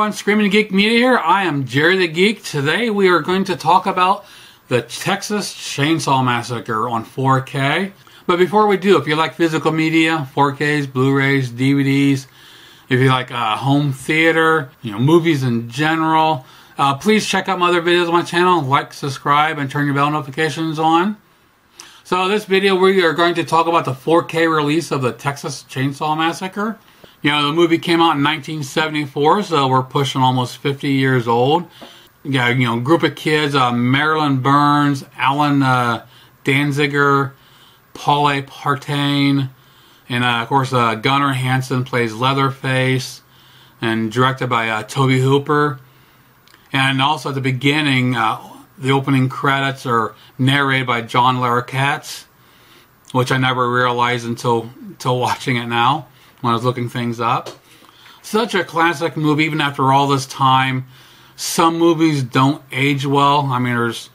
everyone, Screamin' Geek Media here. I am Jerry the Geek. Today we are going to talk about the Texas Chainsaw Massacre on 4K. But before we do, if you like physical media, 4Ks, Blu-rays, DVDs, if you like uh, home theater, you know, movies in general, uh, please check out my other videos on my channel. Like, subscribe, and turn your bell notifications on. So this video we are going to talk about the 4K release of the Texas Chainsaw Massacre. You know, the movie came out in 1974, so we're pushing almost 50 years old. You got, you know, group of kids, uh, Marilyn Burns, Alan uh, Danziger, Paul A. Partain, and uh, of course uh, Gunnar Hansen plays Leatherface, and directed by uh, Tobe Hooper. And also at the beginning, uh, the opening credits are narrated by John Larroquette, which I never realized until until watching it now when I was looking things up. Such a classic movie, even after all this time. Some movies don't age well. I mean, there's,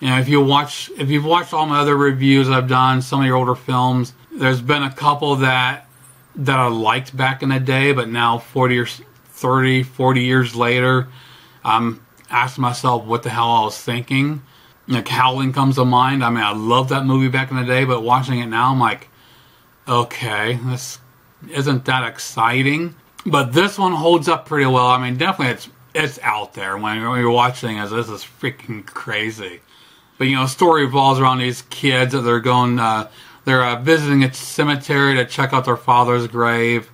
you know, if you watch, if you've watched all my other reviews I've done, some of your older films, there's been a couple that that I liked back in the day, but now 40 or 30, 40 years later, I'm asking myself what the hell I was thinking. Like Howling comes to mind. I mean, I loved that movie back in the day, but watching it now, I'm like, okay, this isn't that exciting. But this one holds up pretty well. I mean, definitely it's it's out there when you're, watching it. This is freaking crazy. But you know, story revolves around these kids that they're going, uh, they're uh, visiting a cemetery to check out their father's grave,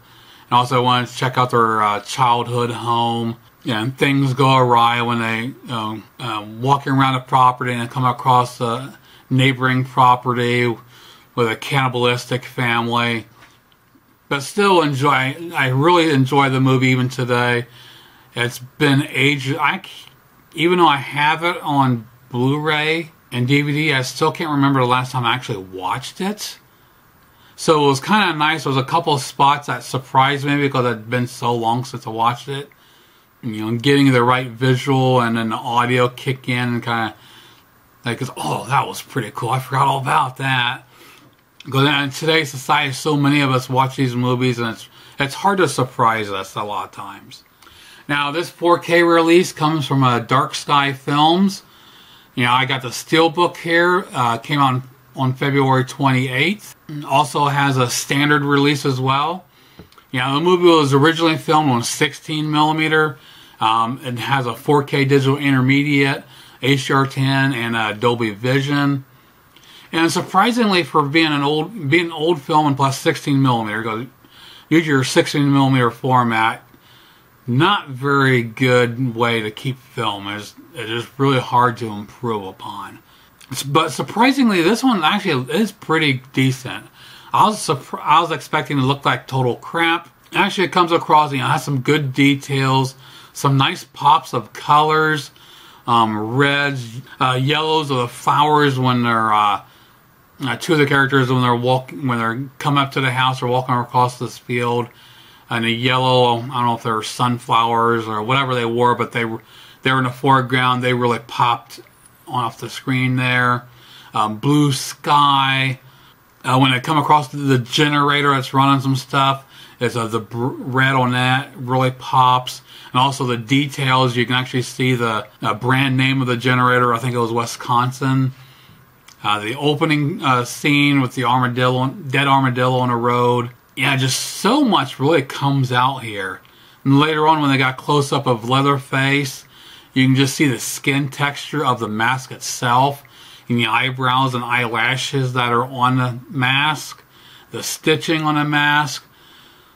and also want to check out their uh, childhood home. Yeah, and things go awry when they uh, uh, walking around the property and come across a neighboring property with a cannibalistic family but still enjoy. I really enjoy the movie even today. It's been ages. I even though I have it on Blu-ray and DVD, I still can't remember the last time I actually watched it. So it was kind of nice. There was a couple of spots that surprised me because it had been so long since I watched it. You know, getting the right visual and then the audio kick in and kind of like, oh, that was pretty cool. I forgot all about that. Because in today's society, so many of us watch these movies, and it's it's hard to surprise us a lot of times. Now, this 4K release comes from uh, Dark Sky Films. You know, I got the Steelbook here. Uh, came out on February 28th. Also has a standard release as well. You know, the movie was originally filmed on 16 millimeter. Um, it has a 4K digital intermediate, HDR10, and uh, Dolby Vision. And surprisingly, for being an old being an old film and plus 16 millimeter, go use your 16 millimeter format. Not very good way to keep film. It's, it is really hard to improve upon. But surprisingly, this one actually is pretty decent. I was I was expecting to look like total crap. Actually, it comes across. You know, has some good details, some nice pops of colors, um, reds, uh, yellows of the flowers when they're uh, uh, two of the characters when they're walking when they're come up to the house or walking across this field and the yellow I don't know if they're sunflowers or whatever they were but they were they were in the foreground. They really popped off the screen there. Um, blue sky. Uh, when they come across the generator that's running some stuff it's uh, the red on that really pops. And also the details you can actually see the uh, brand name of the generator. I think it was Wisconsin uh, the opening uh, scene with the armadillo, dead armadillo on a road. Yeah, just so much really comes out here. And later on, when they got close up of Leatherface, you can just see the skin texture of the mask itself, and the eyebrows and eyelashes that are on the mask, the stitching on the mask.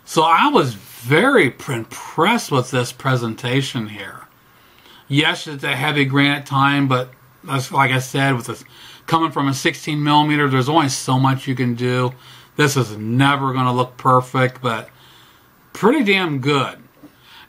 So I was very impressed with this presentation here. Yes, it's a heavy granite time, but like I said, with this coming from a 16 millimeter, there's only so much you can do. This is never going to look perfect, but pretty damn good.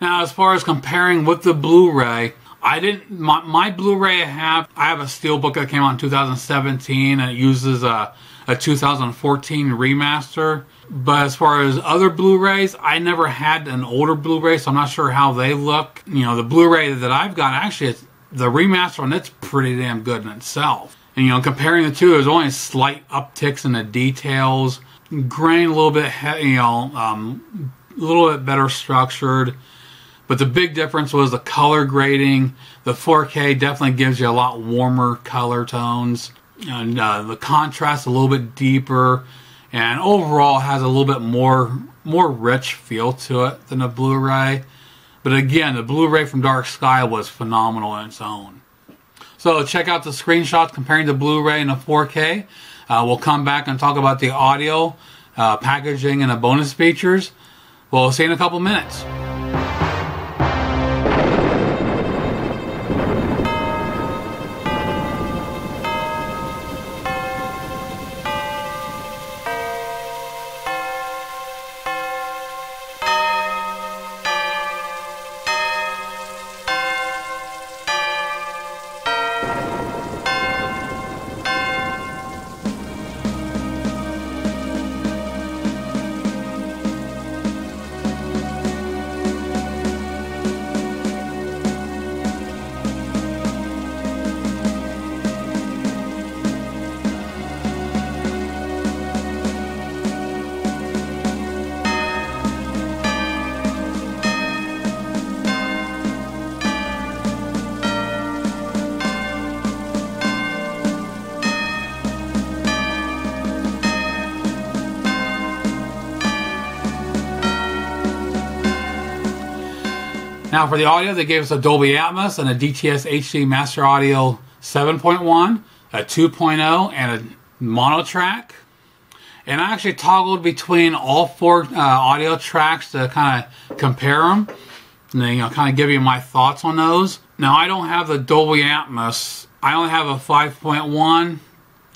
Now, as far as comparing with the Blu-ray, I didn't. My, my Blu-ray I have. I have a steelbook that came out in 2017, and it uses a a 2014 remaster. But as far as other Blu-rays, I never had an older Blu-ray, so I'm not sure how they look. You know, the Blu-ray that I've got actually, the remaster on it's pretty damn good in itself. And, you know, comparing the two, there's only slight upticks in the details. Grain a little bit, you know, um, a little bit better structured. But the big difference was the color grading. The 4K definitely gives you a lot warmer color tones. And uh, the contrast a little bit deeper. And overall has a little bit more more rich feel to it than the Blu-ray. But again, the Blu-ray from Dark Sky was phenomenal in its own. So check out the screenshots comparing the Blu-ray and the 4K. Uh, we'll come back and talk about the audio, uh, packaging, and the bonus features. We'll see you in a couple minutes. Now for the audio, they gave us a Dolby Atmos and a DTS HD Master Audio 7.1, a 2.0, and a mono track. And I actually toggled between all four uh, audio tracks to kind of compare them. And then, you know, kind of give you my thoughts on those. Now, I don't have the Dolby Atmos. I only have a 5.1.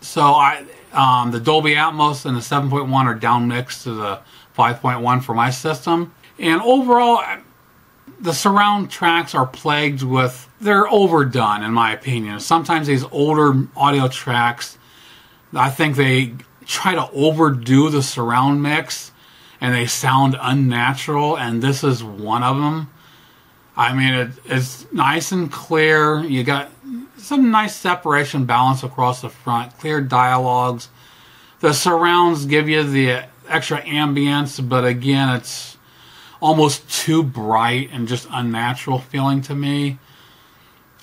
So I, um, the Dolby Atmos and the 7.1 are down mixed to the 5.1 for my system. And overall, the surround tracks are plagued with they're overdone in my opinion. Sometimes these older audio tracks i think they try to overdo the surround mix and they sound unnatural and this is one of them i mean it, it's nice and clear. You got some nice separation balance across the front clear dialogues. The surrounds give you the extra ambience but again it's almost too bright and just unnatural feeling to me.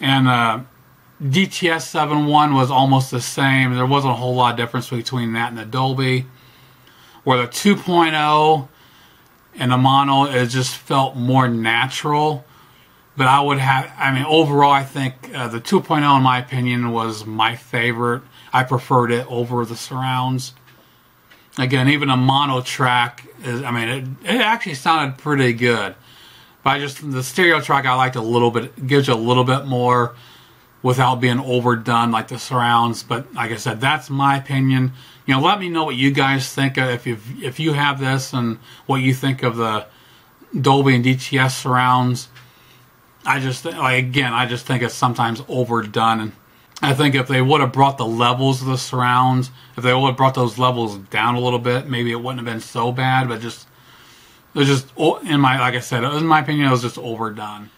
And uh, DTS 7.1 was almost the same. There wasn't a whole lot of difference between that and the Dolby. Where the 2.0 and the mono it just felt more natural. But I would have, I mean, overall, I think uh, the 2.0, in my opinion, was my favorite. I preferred it over the surrounds. Again, even a mono track is, I mean, it, it actually sounded pretty good. But I just, the stereo track I liked a little bit, gives you a little bit more without being overdone like the surrounds. But like I said, that's my opinion. You know, let me know what you guys think of, if you if you have this and what you think of the Dolby and DTS surrounds. I just like again, I just think it's sometimes overdone and I think if they would have brought the levels of the surrounds, if they would have brought those levels down a little bit, maybe it wouldn't have been so bad. But just it was just in my like I said, in my opinion, it was just overdone.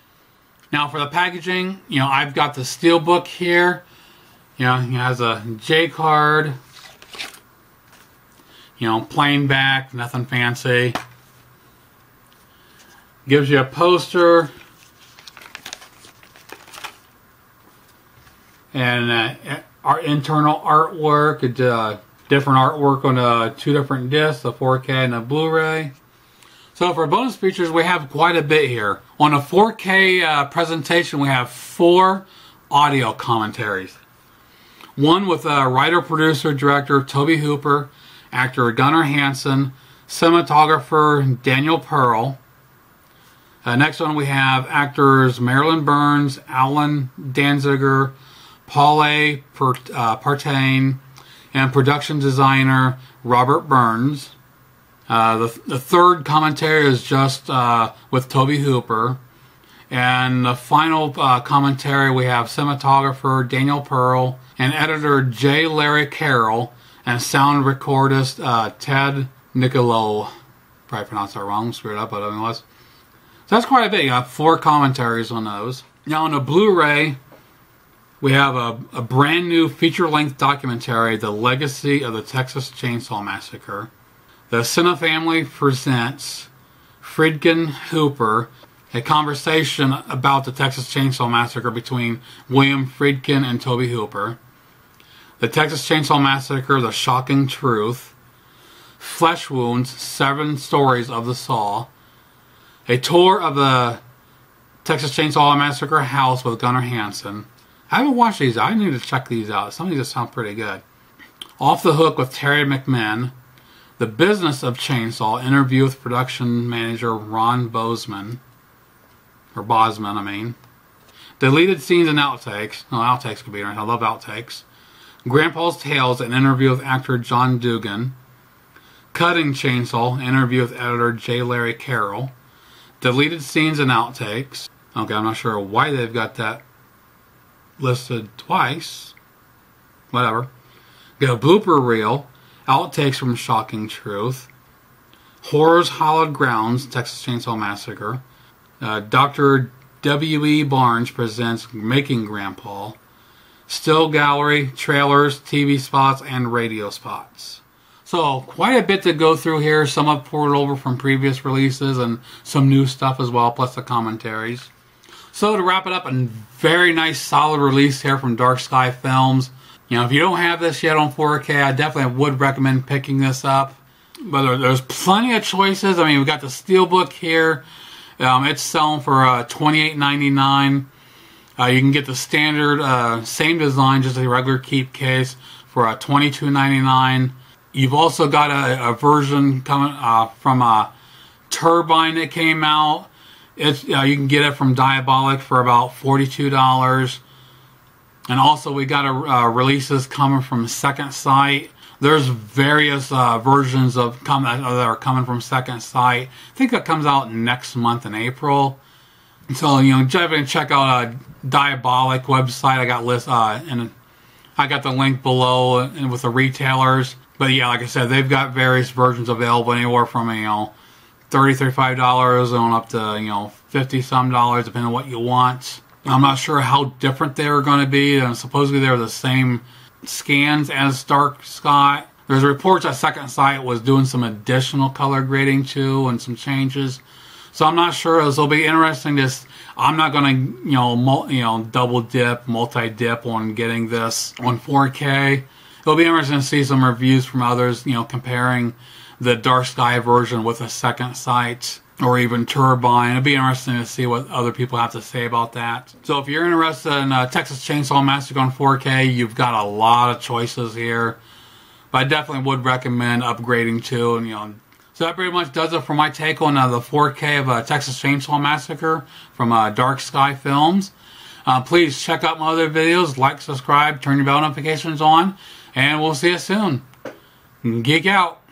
Now for the packaging, you know, I've got the steel book here. You know, it has a J card. You know, plain back, nothing fancy. Gives you a poster and uh, our internal artwork, uh, different artwork on uh, two different discs, the 4K and the Blu-ray. So for bonus features, we have quite a bit here. On a 4K uh, presentation, we have four audio commentaries. One with uh, writer, producer, director Tobe Hooper, actor Gunnar Hansen, cinematographer Daniel Pearl. Uh, next one we have actors Marilyn Burns, Alan Danziger, Paul A. uh, Partain, and production designer Robert Burns. Uh, the, the third commentary is just uh, with Tobe Hooper. And the final uh, commentary, we have cinematographer Daniel Pearl and editor J. Larry Carroll and sound recordist uh, Ted Nicolaou. Probably pronounced that wrong, screwed up, but mean, was. So that's quite a bit. You have four commentaries on those. Now, on the Blu ray, we have a, a brand new feature length documentary, The Legacy of the Texas Chainsaw Massacre. The Cinefamily presents Friedkin Hooper, a conversation about the Texas Chainsaw Massacre between William Friedkin and Tobe Hooper, the Texas Chainsaw Massacre, The Shocking Truth, Flesh Wounds, Seven Stories of the Saw, a tour of the Texas Chainsaw Massacre house with Gunnar Hansen. I haven't watched these. I need to check these out. Some of these sound pretty good. Off the Hook with Terry McMinn. The Business of Chainsaw. Interview with production manager Ron Bozeman. Or Bosman, I mean. Deleted scenes and outtakes. No, outtakes could be right. I love outtakes. Grandpa's Tales. An interview with actor John Dugan. Cutting Chainsaw. Interview with editor J. Larry Carroll. Deleted scenes and outtakes. Okay, I'm not sure why they've got that listed twice. Whatever. Got a blooper reel, outtakes from Shocking Truth, Horrors Hallowed Grounds, Texas Chainsaw Massacre, uh, Dr. W.E. Barnes presents Making Grandpa, Still Gallery, trailers, TV spots, and radio spots. So, quite a bit to go through here. Some I've poured over from previous releases and some new stuff as well, plus the commentaries. So, to wrap it up, a very nice solid release here from Dark Sky Films. You know, if you don't have this yet on 4K, I definitely would recommend picking this up. But there's plenty of choices. I mean, we've got the Steelbook here. Um, it's selling for uh, $28.99. Uh, you can get the standard, uh, same design, just a regular keep case for uh, $22.99. You've also got a, a version coming uh, from a Turbine that came out. It's uh, you can get it from Diabolik for about forty-two dollars. And also, we got a uh, releases coming from Second Sight. There's various uh, versions of come that are coming from Second Sight. I think that comes out next month in April. So you know, definitely check out a Diabolik website. I got list uh, and I got the link below and with the retailers. But yeah, like I said, they've got various versions available anywhere from you know 30 $35 on up to you know 50 some dollars depending on what you want. I'm not sure how different they're going to be. And supposedly they're the same scans as Dark Sky. There's reports that Second Sight was doing some additional color grading too and some changes. So I'm not sure. This will be interesting. This I'm not going to you know you know double dip, multi dip on getting this on 4K it'll be interesting to see some reviews from others, you know, comparing the Dark Sky version with a Second Sight or even Turbine. It'd be interesting to see what other people have to say about that. So if you're interested in uh, Texas Chainsaw Massacre on 4K, you've got a lot of choices here. But I definitely would recommend upgrading to, and you know. So that pretty much does it for my take on uh, the 4K of uh, Texas Chainsaw Massacre from uh, Dark Sky Films. Uh, please check out my other videos, like, subscribe, turn your bell notifications on, and we'll see you soon. Geek out.